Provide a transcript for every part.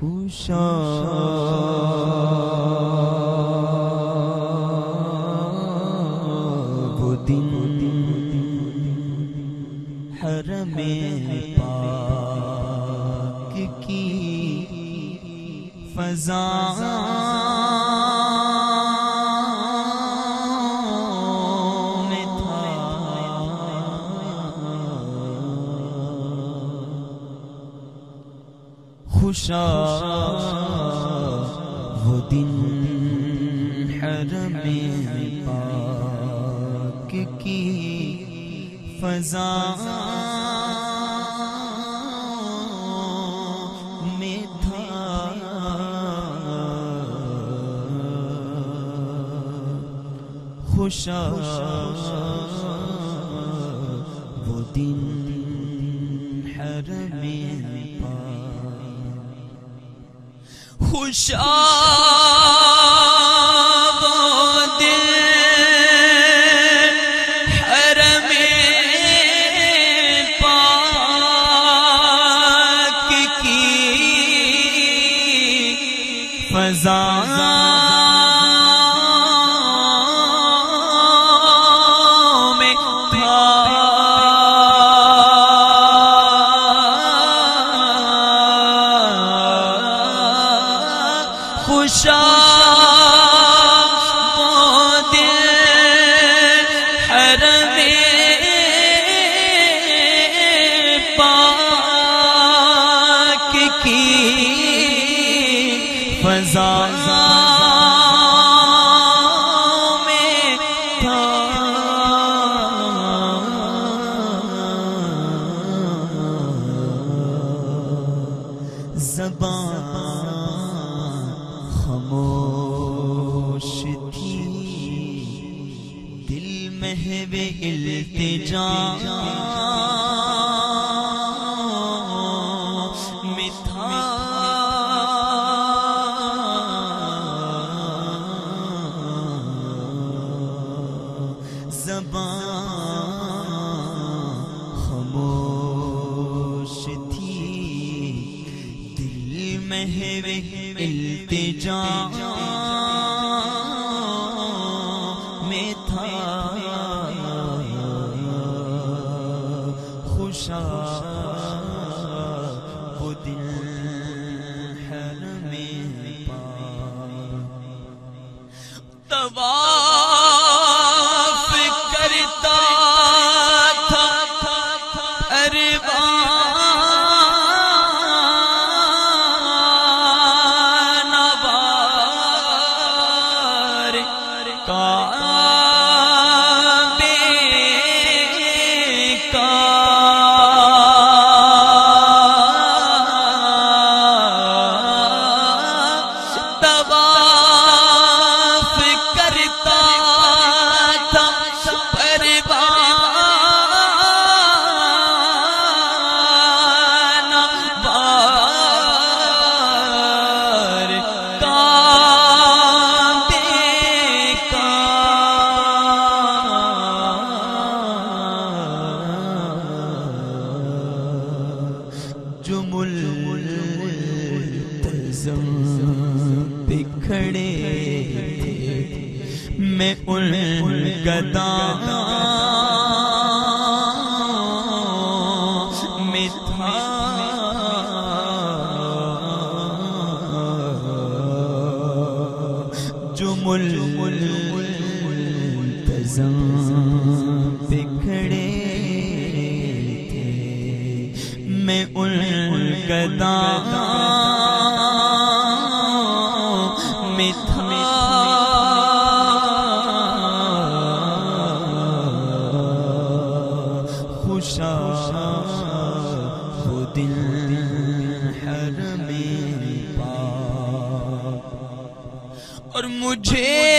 خوشا وہ خوشا وہ دن حرم پاک کی فضا میں تھا۔ خوشا وہ دن حرم پاک خوشا حرم پاک کی فضا دل محو التجا میں تھا زبان خاموش تھی دل محو التجا ملتزم پہ کھڑے تھے۔ میں ان گدا میں تھا۔ جو ملتزم حرم پاک۔ اور مجھے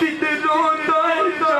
دل روتا